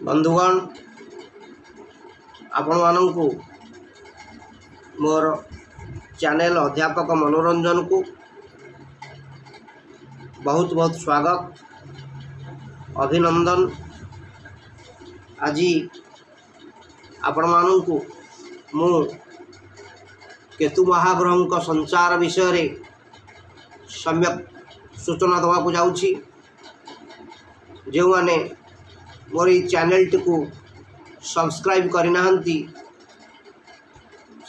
ବନ୍ଧୁଗଣ ଆପଣମାନଙ୍କୁ ମୋର ଚ୍ୟାନେଲ୍ ଅଧ୍ୟାପକ ମନୋରଞ୍ଜନକୁ ବହୁତ ବହୁତ ସ୍ୱାଗତ। ଅଭିନନ୍ଦନ। ଆଜି ଆପଣମାନଙ୍କୁ ମୁଁ କେତୁ ମହାଗ୍ରହଙ୍କ ସଞ୍ଚାର ବିଷୟରେ ସମ୍ୟକ୍ ସୂଚନା ଦେବାକୁ ଯାଉଛି। ଯେଉଁମାନେ ମୋର ଏଇ ଚ୍ୟାନେଲ୍ଟିକୁ ସବସ୍କ୍ରାଇବ୍ କରିନାହାନ୍ତି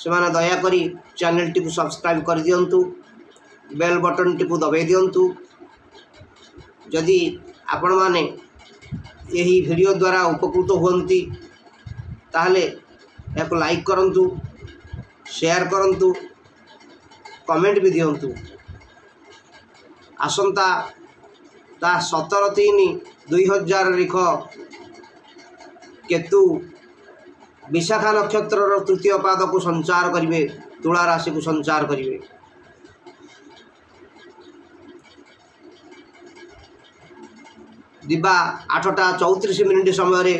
ସେମାନେ ଦୟାକରି ଚ୍ୟାନେଲ୍ଟିକୁ ସବସ୍କ୍ରାଇବ୍ କରିଦିଅନ୍ତୁ ବେଲ୍ ବଟନ୍ଟିକୁ ଦବାଇ ଦିଅନ୍ତୁ। ଯଦି ଆପଣମାନେ ଏହି ଭିଡ଼ିଓ ଦ୍ୱାରା ଉପକୃତ ହୁଅନ୍ତି ତାହେଲେ ଏହାକୁ ଲାଇକ୍ କରନ୍ତୁ ସେୟାର କରନ୍ତୁ କମେଣ୍ଟ ବି ଦିଅନ୍ତୁ। ଆସନ୍ତା ତା ସତର ତିନି ଦୁଇ ହଜାର ରିଖ କେତୁ ବିଶାଖା ନକ୍ଷତ୍ରର ତୃତୀୟ ପାଦକୁ ସଞ୍ଚାର କରିବେ ତୁଳା ରାଶିକୁ ସଞ୍ଚାର କରିବେ ଦିବା ଆଠଟା ଚଉତିରିଶ ମିନିଟ୍ ସମୟରେ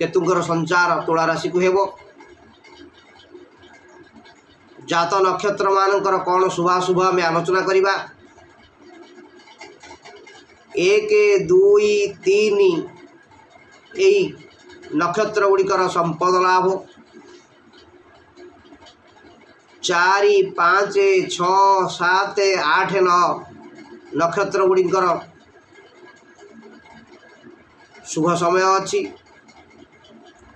କେତୁଙ୍କର ସଞ୍ଚାର ତୁଳା ରାଶିକୁ ହେବ ଜାତ ନକ୍ଷତ୍ରମାନଙ୍କର କ'ଣ ଶୁଭାଶୁଭ ଆମେ ଆଲୋଚନା କରିବା ଏକ ଦୁଇ ତିନି ଏଇ ନକ୍ଷତ୍ର ଗୁଡ଼ିକର ସମ୍ପଦ ଲାଭ ଚାରି ପାଞ୍ଚ ଛଅ ସାତ ଆଠ ନଅ ନକ୍ଷତ୍ର ଗୁଡ଼ିକର ଶୁଭ ସମୟ ଅଛି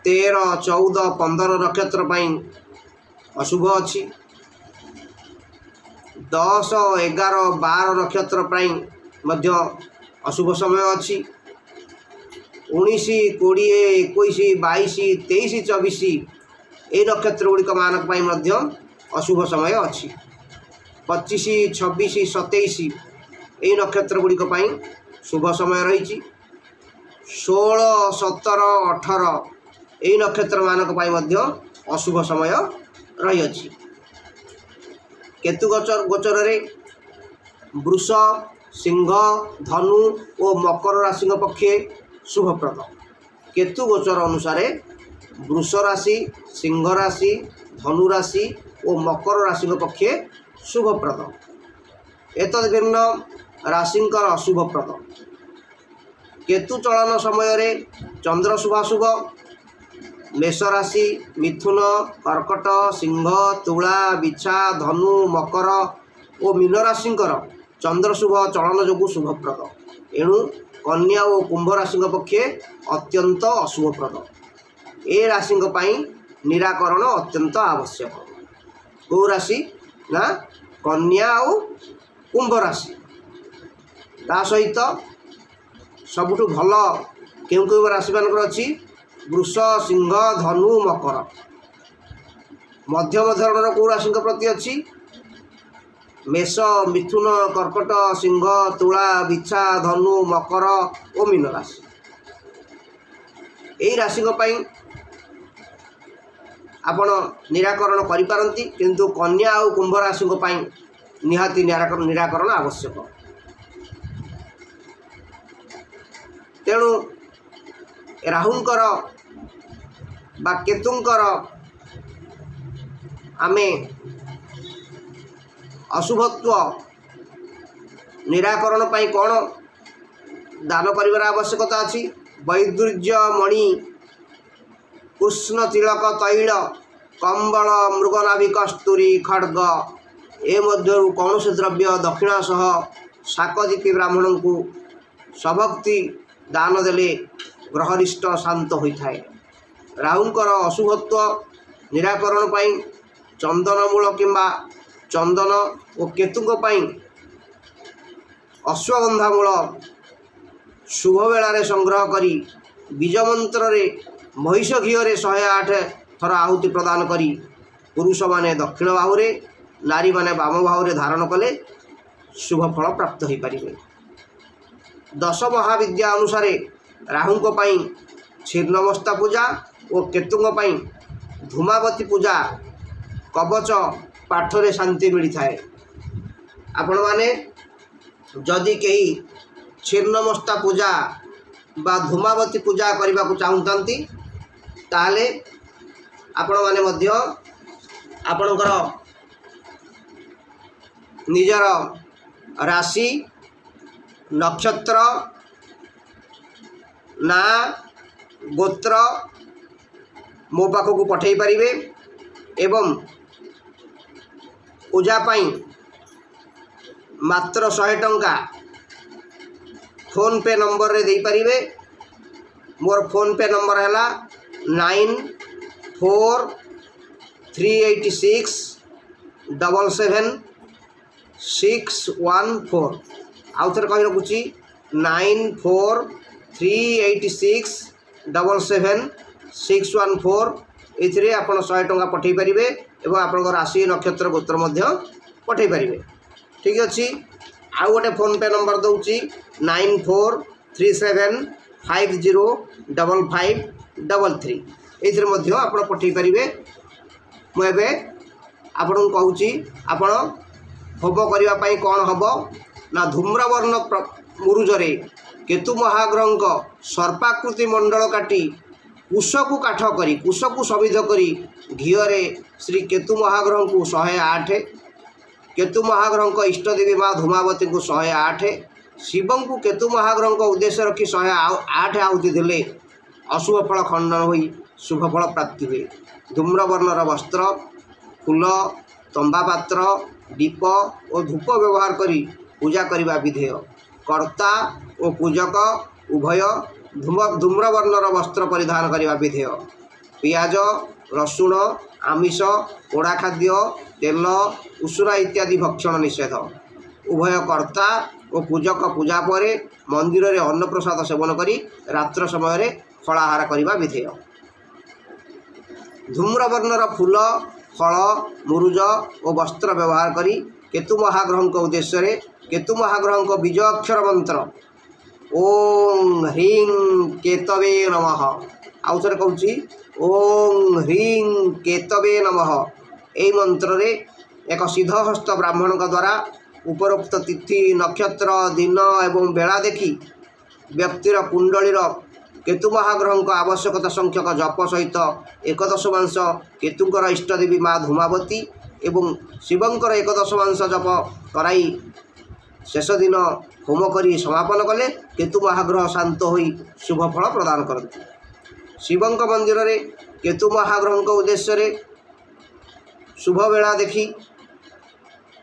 ତେର ଚଉଦ ପନ୍ଦର ନକ୍ଷତ୍ର ପାଇଁ ଅଶୁଭ ଅଛି ଦଶ ଏଗାର ବାର ନକ୍ଷତ୍ର ପାଇଁ ମଧ୍ୟ ଅଶୁଭ ସମୟ ଅଛି ଉଣେଇଶ କୋଡ଼ିଏ ଏକୋଇଶ ବାଇଶ ତେଇଶ ଚବିଶ ଏଇ ନକ୍ଷତ୍ର ଗୁଡ଼ିକ ମାନଙ୍କ ପାଇଁ ମଧ୍ୟ ଅଶୁଭ ସମୟ ଅଛି। ପଚିଶ ଛବିଶ ସତେଇଶ ଏଇ ନକ୍ଷତ୍ର ଗୁଡ଼ିକ ପାଇଁ ଶୁଭ ସମୟ ରହିଛି। ଷୋହଳ ସତର ଅଠର ଏଇ ନକ୍ଷତ୍ରମାନଙ୍କ ପାଇଁ ମଧ୍ୟ ଅଶୁଭ ସମୟ ରହିଅଛି। କେତୁ ଗୋଚର ଗୋଚରରେ ବୃଷ ସିଂହ ଧନୁ ଓ ମକର ରାଶିଙ୍କ ପକ୍ଷେ ଶୁଭପ୍ରଦ। କେତୁ ଗୋଚର ଅନୁସାରେ ବୃଷ ରାଶି ସିଂହ ରାଶି ଧନୁ ରାଶି ଓ ମକର ରାଶିଙ୍କ ପକ୍ଷେ ଶୁଭପ୍ରଦ। ଏତଦ୍ ଭିନ୍ନ ରାଶିଙ୍କର ଅଶୁଭପ୍ରଦ କେତୁ ଚଳନ ସମୟରେ ଚନ୍ଦ୍ର ଶୁଭାଶୁଭ ମେଷ ରାଶି ମିଥୁନ କର୍କଟ ସିଂହ ତୁଳା ବିଛା ଧନୁ ମକର ଓ ମୀନ ରାଶିଙ୍କର ଚନ୍ଦ୍ରଶୁଭ ଚଳନ ଯୋଗୁଁ ଶୁଭପ୍ରଦ। ଏଣୁ କନ୍ୟା ଓ କୁମ୍ଭ ରାଶିଙ୍କ ପକ୍ଷେ ଅତ୍ୟନ୍ତ ଅଶୁଭପ୍ରଦ ଏ ରାଶିଙ୍କ ପାଇଁ ନିରାକରଣ ଅତ୍ୟନ୍ତ ଆବଶ୍ୟକ। କେଉଁ ରାଶି? ନା କନ୍ୟା ଆଉ କୁମ୍ଭ ରାଶି। ତା ସହିତ ସବୁଠୁ ଭଲ କେଉଁ କେଉଁ ରାଶିମାନଙ୍କର ଅଛି? ବୃଷ ସିଂହ ଧନୁ ମକର। ମଧ୍ୟମ ଧରଣର କେଉଁ ରାଶିଙ୍କ ପ୍ରତି ଅଛି? ମେଷ ମିଥୁନ କର୍କଟ ସିଂହ ତୁଳା ବିଛା ଧନୁ ମକର ଓ ମୀନ ରାଶି। ଏହି ରାଶିଙ୍କ ପାଇଁ ଆପଣ ନିରାକରଣ କରିପାରନ୍ତି କିନ୍ତୁ କନ୍ୟା ଆଉ କୁମ୍ଭ ରାଶିଙ୍କ ପାଇଁ ନିହାତି ନିରାକରଣ ଆବଶ୍ୟକ। ତେଣୁ ରାହୁଙ୍କର ବା କେତୁଙ୍କର ଆମେ ଅଶୁଭତ୍ଵ ନିରାକରଣ ପାଇଁ କ'ଣ? ଦାନ କରିବାର ଆବଶ୍ୟକତା ଅଛି। ବୈଦୁର୍ଯ୍ୟ ମଣି କୃଷ୍ଣ ତିଳକ ତୈଳ କମ୍ବଳ ମୃଗନାଭି କସ୍ତୁରୀ ଖଡ଼ଗ ଏ ମଧ୍ୟରୁ କୌଣସି ଦ୍ରବ୍ୟ ଦକ୍ଷିଣା ସହ ଶାକଦୀପୀ ବ୍ରାହ୍ମଣଙ୍କୁ ସଭକ୍ତି ଦାନ ଦେଲେ ଗ୍ରହରିଷ୍ଟ ଶାନ୍ତ ହୋଇଥାଏ। ରାହୁଙ୍କର ଅଶୁଭତ୍ଵ ନିରାକରଣ ପାଇଁ ଚନ୍ଦନମୂଳ କିମ୍ବା ଚନ୍ଦନ ଓ କେତୁଙ୍କ ପାଇଁ ଅଶ୍ୱଗନ୍ଧା ମୂଳ ଶୁଭ ବେଳାରେ ସଂଗ୍ରହ କରି ବୀଜମନ୍ତ୍ରରେ ମହିଷ ଘିଅରେ ଶହେ ଆଠ ଥର ଆହୁତି ପ୍ରଦାନ କରି ପୁରୁଷମାନେ ଦକ୍ଷିଣ ବାହୁରେ ନାରୀମାନେ ବାମ ବାହୁରେ ଧାରଣ କଲେ ଶୁଭ ଫଳ ପ୍ରାପ୍ତ ହୋଇପାରିବେ। ଦଶ ମହାବିଦ୍ୟା ଅନୁସାରେ ରାହୁଙ୍କ ପାଇଁ ଛିର୍ଣ୍ଣମସ୍ତା ପୂଜା ଓ କେତୁଙ୍କ ପାଇଁ ଧୂମାବତୀ ପୂଜା କବଚ ପାଠରେ ଶାନ୍ତି ମିଳିଥାଏ ଆପଣମାନେ ଯଦି କେହି ଛିର୍ଣ୍ଣମସ୍ତା ପୂଜା ବା ଧୂମାବତୀ ପୂଜା କରିବାକୁ ଚାହୁଁଥାନ୍ତି ତାହେଲେ ଆପଣମାନେ ମଧ୍ୟ ଆପଣଙ୍କର ନିଜର ରାଶି ନକ୍ଷତ୍ର ନାଁ ଗୋତ୍ର ମୋ ପାଖକୁ ପଠାଇ ପାରିବେ ଏବଂ ପୂଜା ପାଇଁ ମାତ୍ର ଶହେ ଟଙ୍କା ଫୋନ୍ପେ ନମ୍ବରରେ ଦେଇପାରିବେ ମୋର ଫୋନ୍ପେ ନମ୍ବର ହେଲା nine four three eight six double seven six one four ଆଉ ଥରେ କହି ରଖୁଛି nine four three eight six double seven six one four ଏଥିରେ ଆପଣ ଶହେ ଟଙ୍କା ପଠାଇ ପାରିବେ ଏବଂ ଆପଣଙ୍କ ରାଶି ନକ୍ଷତ୍ର ଗୋତ୍ର ମଧ୍ୟ ପଠାଇ ପାରିବେ ଠିକ୍ ଅଛି ଆଉ ଗୋଟେ ଫୋନ୍ପେ ନମ୍ବର ଦେଉଛି nine four three seven five zero double five double three ଏଇଥିରେ ମଧ୍ୟ ଆପଣ ପଠାଇ ପାରିବେ ମୁଁ ଏବେ ଆପଣଙ୍କୁ କହୁଛି ଆପଣ ହୋମ କରିବା ପାଇଁ କ'ଣ ହେବ? ନା ଧୂମ୍ରବର୍ଣ୍ଣ ମୁରୁଜରେ କେତୁ ମହାଗ୍ରହଙ୍କ ସର୍ପାକୃତି ମଣ୍ଡଳ କାଟି କୁଶକୁ କାଠ କରି କୁଶକୁ ସବିଧ କରି ଘିଅରେ ଶ୍ରୀ କେତୁ ମହାଗ୍ରହଙ୍କୁ ଶହେ ଆଠ କେତୁ ମହାଗ୍ରହଙ୍କ ଇଷ୍ଟଦେବୀ ମା ଧୂମାବତୀଙ୍କୁ ଶହେ ଆଠ ଶିବଙ୍କୁ କେତୁ ମହାଗ୍ରହଙ୍କ ଉଦ୍ଦେଶ୍ୟ ରଖି ଶହେ ଆଠ ଆହୁତି ଦେଲେ ଅଶୁଭ ଫଳ ଖଣ୍ଡନ ହୋଇ ଶୁଭ ଫଳ ପ୍ରାପ୍ତି ହୁଏ। ଧୂମ୍ରବର୍ଣ୍ଣର ବସ୍ତ୍ର ଫୁଲ ତମ୍ବା ପାତ୍ର ଦୀପ ଓ ଧୂପ ବ୍ୟବହାର କରି ପୂଜା କରିବା ବିଧେୟ। କର୍ତ୍ତା ଓ ପୂଜକ ଉଭୟ ଧୂମ୍ରବର୍ଣ୍ଣର ବସ୍ତ୍ର ପରିଧାନ କରିବା ବିଧେୟ। ପିଆଜ ରସୁଣ ଆମିଷ ପୋଡ଼ା ଖାଦ୍ୟ ତେଲ ଉଷୁନା ଇତ୍ୟାଦି ଭକ୍ଷଣ ନିଷେଧ। ଉଭୟ କର୍ତ୍ତା ଓ ପୂଜକ ପୂଜା ପରେ ମନ୍ଦିରରେ ଅନ୍ନପ୍ରସାଦ ସେବନ କରି ରାତ୍ର ସମୟରେ ଫଳାହାର କରିବା ବିଧେୟ। ଧୂମ୍ରବର୍ଣ୍ଣର ଫୁଲ ଫଳ ମୁରୁଜ ଓ ବସ୍ତ୍ର ବ୍ୟବହାର କରି କେତୁ ମହାଗ୍ରହଙ୍କ ଉଦ୍ଦେଶ୍ୟରେ କେତୁ ମହାଗ୍ରହଙ୍କ ବିଜୟ ଅକ୍ଷର ମନ୍ତ୍ର ଓଂ ହ୍ରିଂ କେତବେ ନମଃ। ଆଉ ଥରେ କହୁଛି ଓଂ ହ୍ରିଂ କେତବେ ନମଃ। ଏହି ମନ୍ତ୍ରରେ ଏକ ସିଦ୍ଧହସ୍ତ ବ୍ରାହ୍ମଣଙ୍କ ଦ୍ୱାରା ଉପରୋକ୍ତ ତିଥି ନକ୍ଷତ୍ର ଦିନ ଏବଂ ବେଳା ଦେଖି ବ୍ୟକ୍ତିର କୁଣ୍ଡଳୀର କେତୁ ମହାଗ୍ରହଙ୍କ ଆବଶ୍ୟକତା ସଂଖ୍ୟକ ଜପ ସହିତ ଏକଦଶମାଂଶ କେତୁଙ୍କର ଇଷ୍ଟଦେବୀ ମା ଧୂମାବତୀ ଏବଂ ଶିବଙ୍କର ଏକଦଶମାଂଶ ଜପ କରାଇ ଶେଷ ଦିନ ହୋମ କରି ସମାପନ କଲେ କେତୁ ମହାଗ୍ରହ ଶାନ୍ତ ହୋଇ ଶୁଭ ଫଳ ପ୍ରଦାନ କରନ୍ତି। ଶିବଙ୍କ ମନ୍ଦିରରେ କେତୁ ମହାଗ୍ରହଙ୍କ ଉଦ୍ଦେଶ୍ୟରେ ଶୁଭ ବେଳା ଦେଖି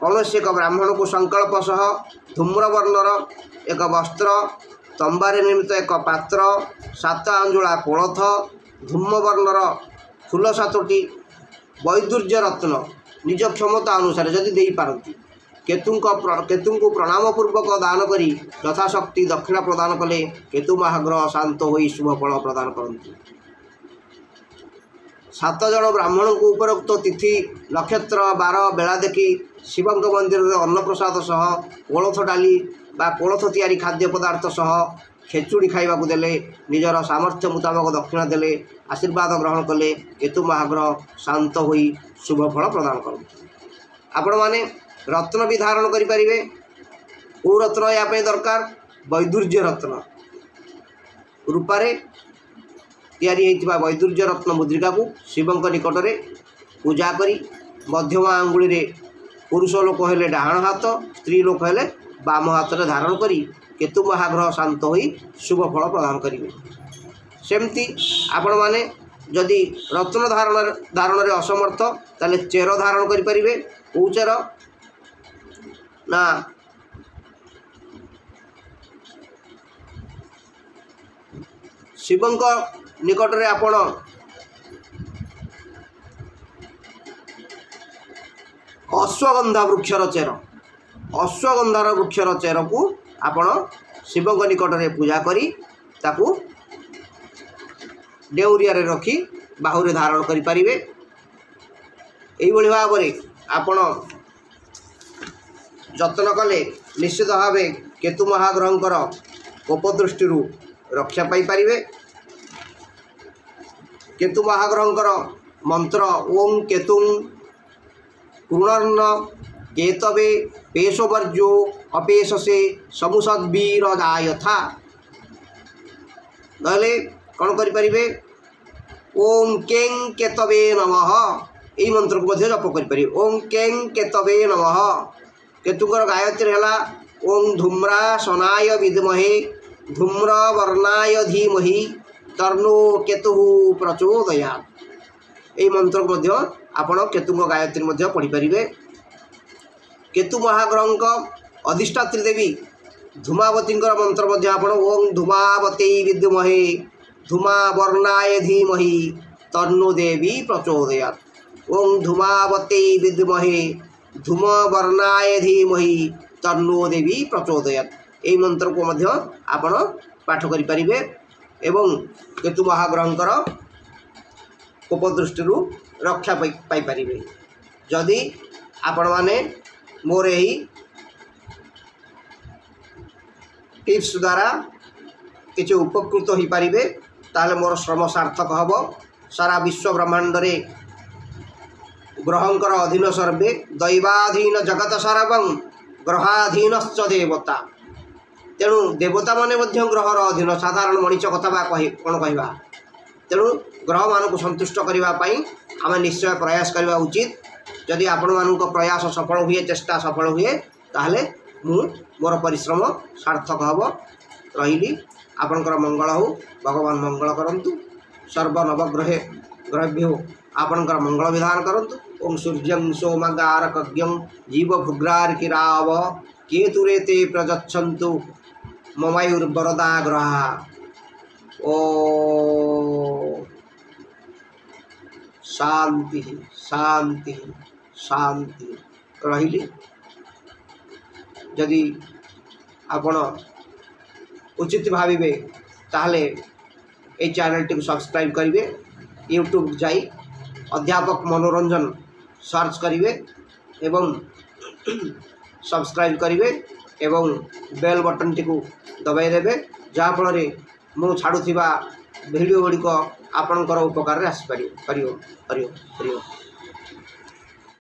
କୌଣସି ଏକ ବ୍ରାହ୍ମଣକୁ ସଂକଳ୍ପ ସହ ଧୂମ୍ରବର୍ଣ୍ଣର ଏକ ବସ୍ତ୍ର ତମ୍ବାରେ ନିର୍ମିତ ଏକ ପାତ୍ର ସାତ ଆଞ୍ଜୁଳା କୋଳଥ ଧୂମବର୍ଣ୍ଣର ଫୁଲ ସାତୋଟି ବୈଦୁର୍ଯ୍ୟ ରତ୍ନ ନିଜ କ୍ଷମତା ଅନୁସାରେ ଯଦି ଦେଇପାରନ୍ତି। କେତୁଙ୍କ କେତୁଙ୍କୁ ପ୍ରଣାମପୂର୍ବକ ଦାନ କରି ଯଥାଶକ୍ତି ଦକ୍ଷିଣା ପ୍ରଦାନ କଲେ କେତୁ ମହାଗ୍ରହ ଶାନ୍ତ ହୋଇ ଶୁଭ ଫଳ ପ୍ରଦାନ କରନ୍ତି। ସାତ ଜଣ ବ୍ରାହ୍ମଣଙ୍କୁ ଉପରୋକ୍ତ ତିଥି ନକ୍ଷତ୍ର ବାର ବେଳା ଦେଖି ଶିବଙ୍କ ମନ୍ଦିରରେ ଅନ୍ନପ୍ରସାଦ ସହ କୋଳଥ ଡାଲି ବା କୋଳଥ ତିଆରି ଖାଦ୍ୟ ପଦାର୍ଥ ସହ ଖେଚୁଡ଼ି ଖାଇବାକୁ ଦେଲେ ନିଜର ସାମର୍ଥ୍ୟ ମୁତାବକ ଦକ୍ଷିଣା ଦେଲେ ଆଶୀର୍ବାଦ ଗ୍ରହଣ କଲେ କେତୁ ମହାଗ୍ରହ ଶାନ୍ତ ହୋଇ ଶୁଭ ଫଳ ପ୍ରଦାନ କରନ୍ତି। ଆପଣମାନେ ରତ୍ନ ବି ଧାରଣ କରିପାରିବେ। କେଉଁ ରତ୍ନ ଏହା ପାଇଁ ଦରକାର ବୈଦୁର୍ଯ୍ୟ ରତ୍ନ। ରୂପାରେ ତିଆରି ହୋଇଥିବା ବୈଦୁର୍ଯ୍ୟ ରତ୍ନ ମୁଦ୍ରିକାକୁ ଶିବଙ୍କ ନିକଟରେ ପୂଜା କରି ମଧ୍ୟମ ଆଙ୍ଗୁଳିରେ ପୁରୁଷ ଲୋକ ହେଲେ ଡାହାଣ ହାତ ସ୍ତ୍ରୀ ଲୋକ ହେଲେ ବାମ ହାତରେ ଧାରଣ କରି କେତୁ ମହାଗ୍ରହ ଶାନ୍ତ ହୋଇ ଶୁଭ ଫଳ ପ୍ରଦାନ କରିବେ। ସେମିତି ଆପଣମାନେ ଯଦି ରତ୍ନ ଧାରଣ ଧାରଣରେ ଅସମର୍ଥ ତାହେଲେ ଚେର ଧାରଣ କରିପାରିବେ। କେଉଁ ଚେର ନା ଶିବଙ୍କ ନିକଟରେ ଆପଣ ଅଶ୍ୱଗନ୍ଧା ବୃକ୍ଷର ଚେର ଅଶ୍ୱଗନ୍ଧାର ବୃକ୍ଷର ଚେରକୁ ଆପଣ ଶିବଙ୍କ ନିକଟରେ ପୂଜା କରି ତାକୁ ଡେଉରିଆରେ ରଖି ବାହୁରେ ଧାରଣ କରିପାରିବେ। ଏଇଭଳି ଭାବରେ ଆପଣ जत्न कले निश्चित भाव केतु महाग्रह कोपदृष्टि रक्षा पाई केतु महाग्रह मंत्र ओम केतु कृणन्न केतवे पेशवर्जो अपेशसे समुसद्वीर दायथा नए कौन करें ओम केंग केतवे नमः यही मंत्र को जप करें ओम केंग केतवे नमः केतुकर गायत्री है ओं धूम्रा सनाय विदमहे धूम्र वर्णाय धीमहि तर्णो केतु प्रचोदया এই মন্ত্রক মধ্য আপনার কেতুঙ্ গায়ত্রী মধ্য পড়িপারে কেতু মহাগ্রহঙ্ক অধিষ্ঠাত্রী দেবী ধূমাবতীঙ্কর মন্ত্র মধ্য আপনার ওং ধূমাবতী বিদ্যমহে ধূমা বর্ণায় ধীমহি তন্নু দেবী প্রচোদয়াত ওং ধূমাবতী বিদ্যমহে ବର୍ଣ୍ଣାୟ ଧୀମହି ତର୍ଣ୍ଣୁ ଦେବୀ ପ୍ରଚୋଦୟାତ୍ ଏହି ମନ୍ତ୍ରକୁ ମଧ୍ୟ ଆପଣ ପାଠ କରିପାରିବେ ଏବଂ କେତୁ ମହାଗ୍ରହଙ୍କର କୋପ ଦୃଷ୍ଟିରୁ ରକ୍ଷା ପାଇ ପାଇପାରିବେ। ଯଦି ଆପଣମାନେ ମୋର ଏହି ଟିପ୍ସ ଦ୍ୱାରା କିଛି ଉପକୃତ ହୋଇପାରିବେ ତାହେଲେ ମୋର ଶ୍ରମ ସାର୍ଥକ ହେବ। ସାରା ବିଶ୍ୱ ବ୍ରହ୍ମାଣ୍ଡରେ ଗ୍ରହଙ୍କର ଅଧୀନ ସର୍ବେ ଦୈବାଧୀନ ଜଗତ ସର୍ବଂ ଗ୍ରହାଧୀନଶ୍ଚ ଦେବତା ତେଣୁ ଦେବତାମାନେ ମଧ୍ୟ ଗ୍ରହର ଅଧୀନ ସାଧାରଣ ମଣିଷ କଥା ବା କହି କ'ଣ କହିବା ତେଣୁ ଗ୍ରହମାନଙ୍କୁ ସନ୍ତୁଷ୍ଟ କରିବା ପାଇଁ ଆମେ ନିଶ୍ଚୟ ପ୍ରୟାସ କରିବା ଉଚିତ। ଯଦି ଆପଣମାନଙ୍କ ପ୍ରୟାସ ସଫଳ ହୁଏ ଚେଷ୍ଟା ସଫଳ ହୁଏ ତାହେଲେ ମୁଁ ମୋର ପରିଶ୍ରମ ସାର୍ଥକ ହେବ। ରହିଲି ଆପଣଙ୍କର ମଙ୍ଗଳ ହେଉ ଭଗବାନ ମଙ୍ଗଳ କରନ୍ତୁ। ସର୍ବ ନବଗ୍ରହେ ଗ୍ରହଭ୍ୟୁ ଆପଣଙ୍କର ମଙ୍ଗଳ ବିଧାନ କରନ୍ତୁ। ओं सूर्यं सोमगारकज्ञं जीवभुग्रार्किराव केतुरे ते प्रजच्छन्तु ममयुर्वरदाग्रहा ओ शांति शांति शांति रही जदि आपण उचित भावे ताल ये चैनल टी सब्सक्राइब करेंगे यूट्यूब जाई अध्यापक मनोरंजन ମନୋରଞ୍ଜନ ସର୍ଚ୍ଚ କରିବେ ଏବଂ ସବସ୍କ୍ରାଇବ୍ କରିବେ ଏବଂ ବେଲ୍ ବଟନ୍ଟିକୁ ଦବାଇ ଦେବେ ଯାହାଫଳରେ ମୁଁ ଛାଡ଼ୁଥିବା ଭିଡ଼ିଓ ଗୁଡ଼ିକ ଆପଣଙ୍କର ଉପକାରରେ ଆସିପାରିବ ହରିଓ ହରିଓ ହରିଓ